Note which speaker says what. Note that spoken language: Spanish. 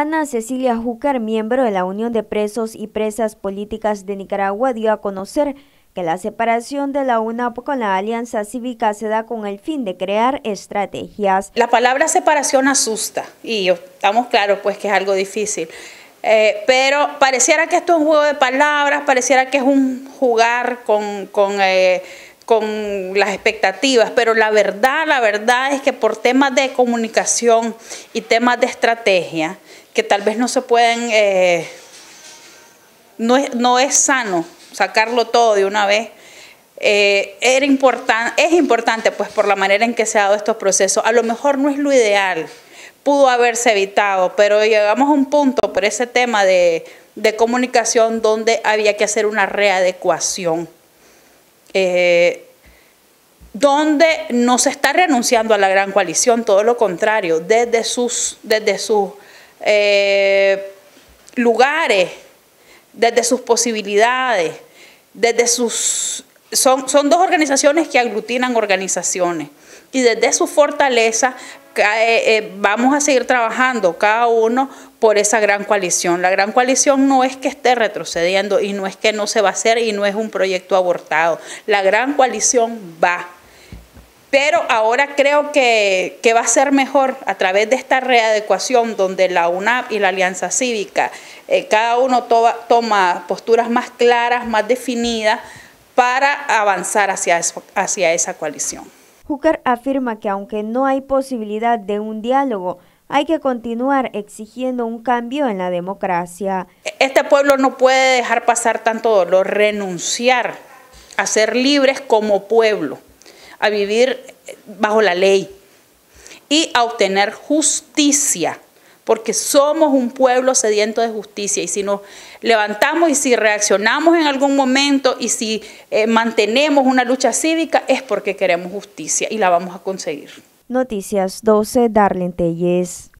Speaker 1: Ana Cecilia Júcar, miembro de la Unión de Presos y Presas Políticas de Nicaragua, dio a conocer que la separación de la UNAP con la Alianza Cívica se da con el fin de crear estrategias.
Speaker 2: La palabra separación asusta y estamos claros pues que es algo difícil. Eh, pero pareciera que esto es un juego de palabras, pareciera que es un jugar con, con, eh, con las expectativas, pero la verdad, la verdad es que por temas de comunicación y temas de estrategia, que tal vez no se pueden, eh, no, es, no es sano sacarlo todo de una vez. Eh, era es importante pues por la manera en que se han dado estos procesos. A lo mejor no es lo ideal, pudo haberse evitado, pero llegamos a un punto por ese tema de, comunicación donde había que hacer una readecuación. Eh, donde no se está renunciando a la gran coalición, todo lo contrario, desde sus, desde sus eh, lugares, desde sus posibilidades, desde sus... Son, son dos organizaciones que aglutinan organizaciones y desde su fortaleza eh, vamos a seguir trabajando cada uno por esa gran coalición. La gran coalición no es que esté retrocediendo y no es que no se va a hacer y no es un proyecto abortado. La gran coalición va pero ahora creo que, va a ser mejor a través de esta readecuación donde la UNAP y la Alianza Cívica, eh, cada uno toma posturas más claras, más definidas para avanzar hacia, hacia esa coalición.
Speaker 1: Hooker afirma que aunque no hay posibilidad de un diálogo, hay que continuar exigiendo un cambio en la democracia.
Speaker 2: Este pueblo no puede dejar pasar tanto dolor, renunciar a ser libres como pueblo a vivir bajo la ley y a obtener justicia, porque somos un pueblo sediento de justicia y si nos levantamos y si reaccionamos en algún momento y si eh, mantenemos una lucha cívica es porque queremos justicia y la vamos a conseguir.
Speaker 1: Noticias 12, Darlene Telles.